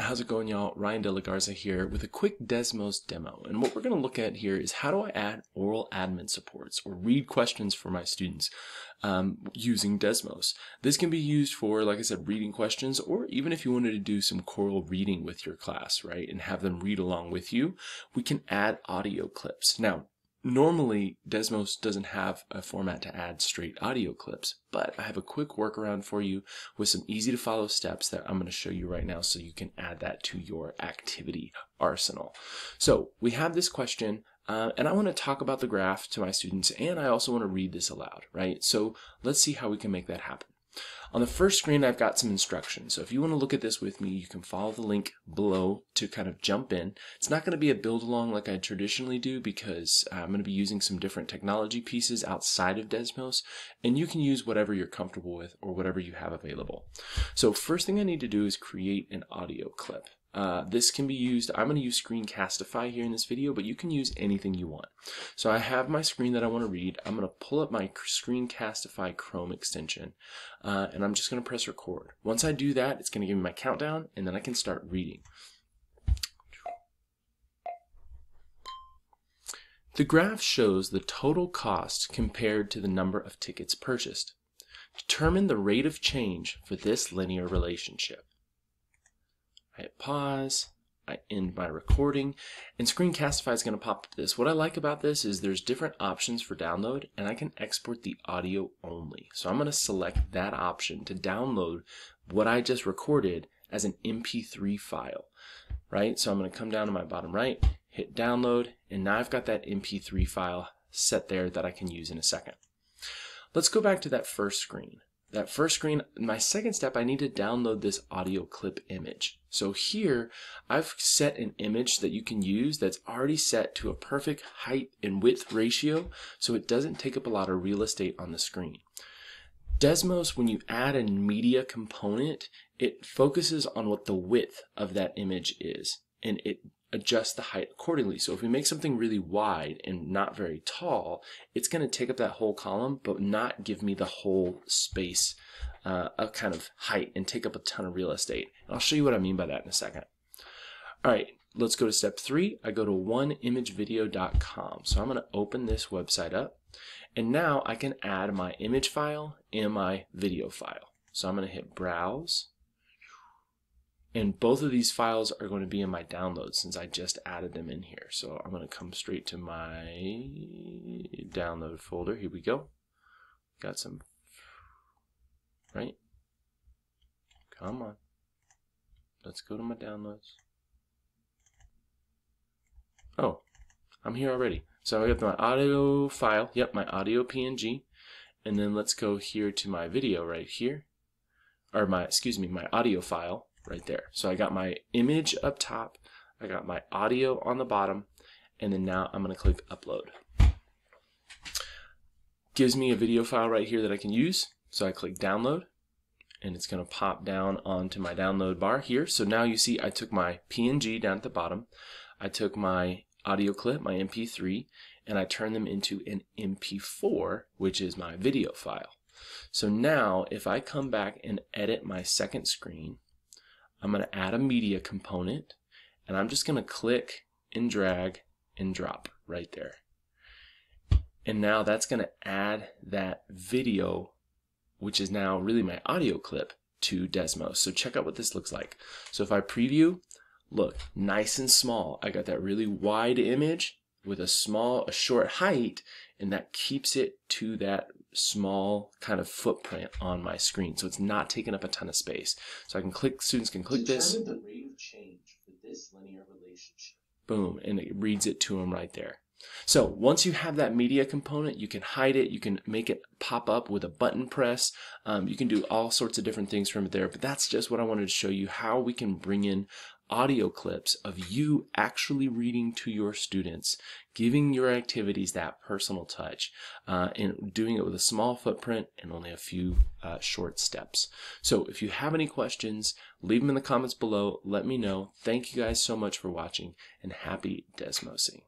How's it going, y'all? Ryan De La Garza here with a quick Desmos demo. And what we're going to look at here is how do I add oral admin supports or read questions for my students um, using Desmos. This can be used for, like I said, reading questions, or even if you wanted to do some choral reading with your class, right, and have them read along with you, we can add audio clips. Now, Normally, Desmos doesn't have a format to add straight audio clips, but I have a quick workaround for you with some easy to follow steps that I'm going to show you right now so you can add that to your activity arsenal. So we have this question, uh, and I want to talk about the graph to my students, and I also want to read this aloud, right? So let's see how we can make that happen. On the first screen, I've got some instructions. So if you want to look at this with me, you can follow the link below to kind of jump in. It's not going to be a build along like I traditionally do because uh, I'm going to be using some different technology pieces outside of Desmos, and you can use whatever you're comfortable with or whatever you have available. So first thing I need to do is create an audio clip. Uh, this can be used, I'm going to use Screencastify here in this video, but you can use anything you want. So I have my screen that I want to read. I'm going to pull up my Screencastify Chrome extension, uh, and I'm just going to press record. Once I do that, it's going to give me my countdown, and then I can start reading. The graph shows the total cost compared to the number of tickets purchased. Determine the rate of change for this linear relationship. I hit pause, I end my recording, and Screencastify is going to pop up this. What I like about this is there's different options for download, and I can export the audio only. So I'm going to select that option to download what I just recorded as an MP3 file, right? So I'm going to come down to my bottom right, hit download, and now I've got that MP3 file set there that I can use in a second. Let's go back to that first screen that first screen, my second step, I need to download this audio clip image. So here, I've set an image that you can use that's already set to a perfect height and width ratio, so it doesn't take up a lot of real estate on the screen. Desmos, when you add a media component, it focuses on what the width of that image is, and it adjusts the height accordingly. So if we make something really wide and not very tall, it's going to take up that whole column, but not give me the whole space uh, of kind of height and take up a ton of real estate. And I'll show you what I mean by that in a second. All right, let's go to step three. I go to oneimagevideo.com. So I'm going to open this website up. And now I can add my image file and my video file. So I'm going to hit browse and both of these files are going to be in my downloads since I just added them in here. So I'm going to come straight to my download folder. Here we go. Got some, right? Come on. Let's go to my downloads. Oh, I'm here already. So I got my audio file. Yep, my audio PNG. And then let's go here to my video right here. Or my, excuse me, my audio file right there. So I got my image up top, I got my audio on the bottom, and then now I'm going to click upload. Gives me a video file right here that I can use. So I click download and it's going to pop down onto my download bar here. So now you see I took my PNG down at the bottom. I took my audio clip, my MP3, and I turned them into an MP4, which is my video file. So now if I come back and edit my second screen, I'm going to add a media component and I'm just going to click and drag and drop right there. And now that's going to add that video, which is now really my audio clip to Desmos. So check out what this looks like. So if I preview, look, nice and small. I got that really wide image with a small, a short height, and that keeps it to that small kind of footprint on my screen. So it's not taking up a ton of space. So I can click, students can click this. the rate of change for this. Boom, and it reads it to them right there. So once you have that media component, you can hide it, you can make it pop up with a button press, um, you can do all sorts of different things from there, but that's just what I wanted to show you, how we can bring in audio clips of you actually reading to your students, giving your activities that personal touch, uh, and doing it with a small footprint and only a few uh, short steps. So if you have any questions, leave them in the comments below. Let me know. Thank you guys so much for watching and happy Desmosing.